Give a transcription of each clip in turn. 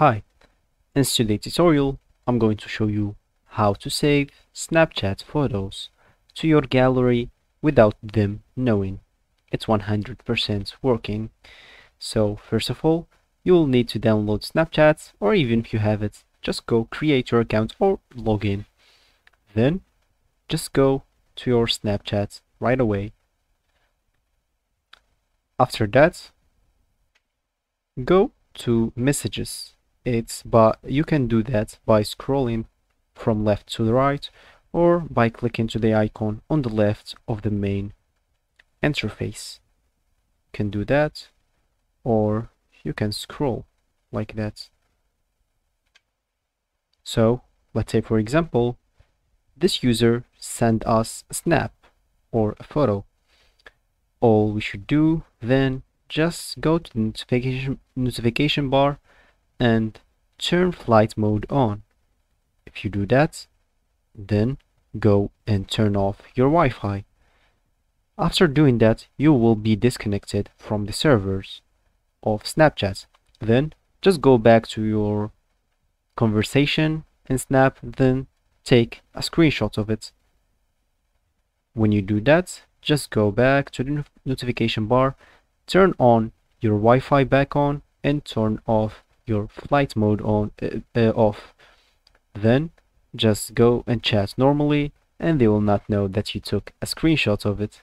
Hi, in today's tutorial I'm going to show you how to save Snapchat photos to your gallery without them knowing. It's 100% working. So first of all, you will need to download Snapchat or even if you have it, just go create your account or log in. Then just go to your Snapchat right away. After that, go to messages it's but you can do that by scrolling from left to the right or by clicking to the icon on the left of the main interface. You can do that or you can scroll like that. So let's say for example this user sent us a snap or a photo. All we should do then just go to the notification notification bar and turn flight mode on. If you do that, then go and turn off your Wi-Fi. After doing that, you will be disconnected from the servers of Snapchat. Then just go back to your conversation in Snap, then take a screenshot of it. When you do that, just go back to the notification bar, turn on your Wi-Fi back on and turn off your flight mode on uh, uh, off. Then just go and chat normally and they will not know that you took a screenshot of it.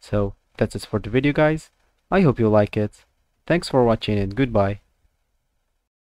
So that's it for the video guys. I hope you like it. Thanks for watching and goodbye